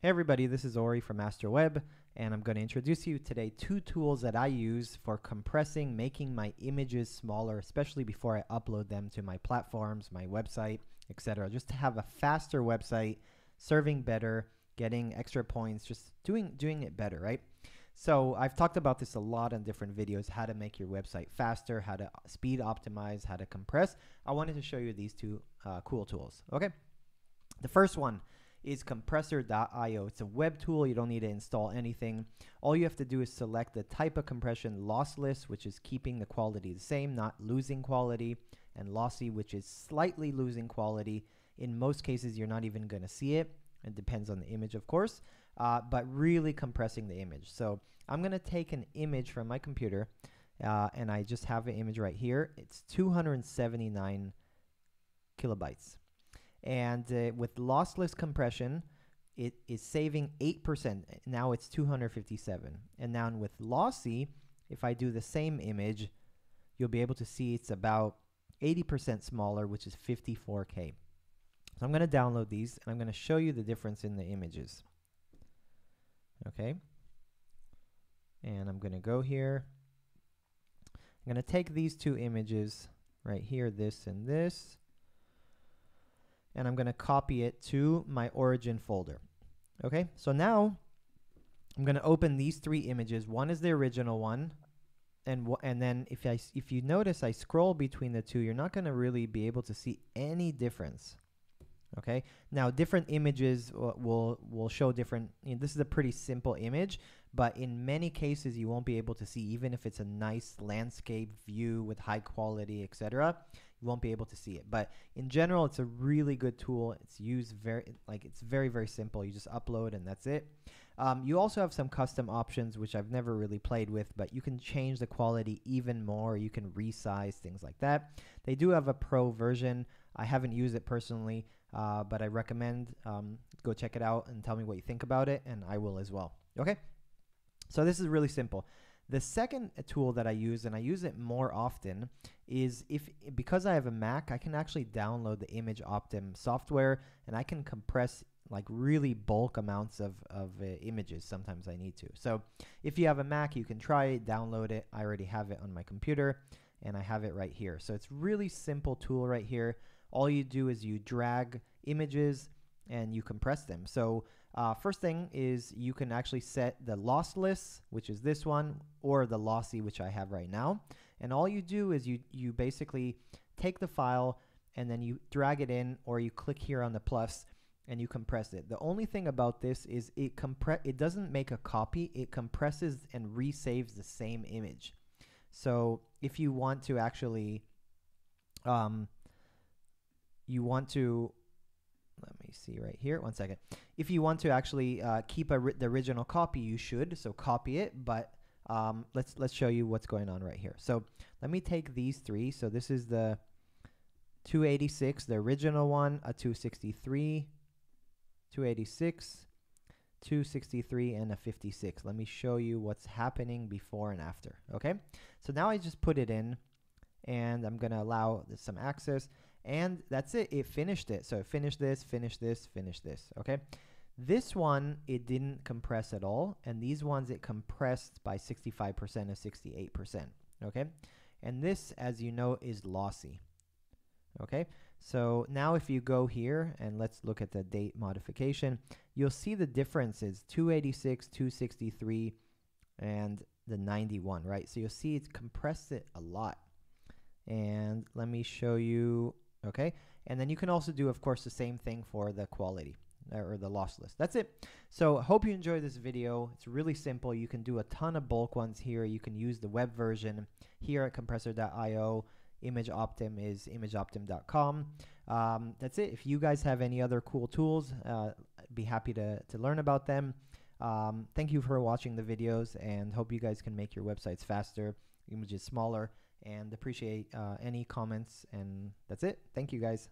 Hey everybody, this is Ori from Astral Web, and I'm going to introduce you today two tools that I use for compressing, making my images smaller, especially before I upload them to my platforms, my website, etc. Just to have a faster website, serving better, getting extra points, just doing doing it better, right? So I've talked about this a lot in different videos, how to make your website faster, how to speed optimize, how to compress. I wanted to show you these two uh, cool tools. Okay, the first one is compressor.io. It's a web tool. You don't need to install anything. All you have to do is select the type of compression lossless, which is keeping the quality the same, not losing quality, and lossy, which is slightly losing quality. In most cases, you're not even going to see it. It depends on the image, of course, uh, but really compressing the image. So I'm going to take an image from my computer, uh, and I just have an image right here. It's 279 kilobytes. And uh, with lossless compression, it is saving 8%. Now it's 257. And now with lossy, if I do the same image, you'll be able to see it's about 80% smaller, which is 54K. So I'm going to download these, and I'm going to show you the difference in the images. Okay. And I'm going to go here. I'm going to take these two images right here, this and this and I'm going to copy it to my origin folder. Okay, so now I'm going to open these three images. One is the original one, and and then if I if you notice I scroll between the two, you're not going to really be able to see any difference. Okay, now different images will will show different. You know, this is a pretty simple image, but in many cases you won't be able to see even if it's a nice landscape view with high quality, etc you won't be able to see it. But in general, it's a really good tool. It's used very, like it's very, very simple. You just upload and that's it. Um, you also have some custom options, which I've never really played with, but you can change the quality even more. You can resize things like that. They do have a pro version. I haven't used it personally, uh, but I recommend um, go check it out and tell me what you think about it, and I will as well. Okay? So this is really simple. The second tool that I use, and I use it more often, is if because I have a Mac, I can actually download the ImageOptim software and I can compress like really bulk amounts of, of uh, images. Sometimes I need to. So if you have a Mac, you can try it, download it. I already have it on my computer and I have it right here. So it's really simple tool right here. All you do is you drag images and you compress them. So uh, first thing is you can actually set the lossless, which is this one, or the lossy, which I have right now. And all you do is you, you basically take the file and then you drag it in or you click here on the plus and you compress it. The only thing about this is it compre it doesn't make a copy, it compresses and resaves the same image. So if you want to actually um, you want to let me see right here. One second. If you want to actually uh, keep a the original copy you should. So copy it but um, let's let's show you what's going on right here. So let me take these three. So this is the 286 the original one a 263 286 263 and a 56 let me show you what's happening before and after okay? So now I just put it in and I'm gonna allow some access and that's it. It finished it. So finish this, finish this, finish this. Okay. This one, it didn't compress at all. And these ones, it compressed by 65% or 68%. Okay. And this, as you know, is lossy. Okay. So now if you go here and let's look at the date modification, you'll see the differences 286, 263, and the 91, right? So you'll see it's compressed it a lot. And let me show you okay? And then you can also do, of course, the same thing for the quality uh, or the lossless. That's it. So hope you enjoyed this video. It's really simple. You can do a ton of bulk ones here. You can use the web version here at compressor.io. ImageOptim is imageoptim.com. Um, that's it. If you guys have any other cool tools, uh, be happy to, to learn about them. Um, thank you for watching the videos and hope you guys can make your websites faster, images smaller, and appreciate uh, any comments. And that's it. Thank you guys.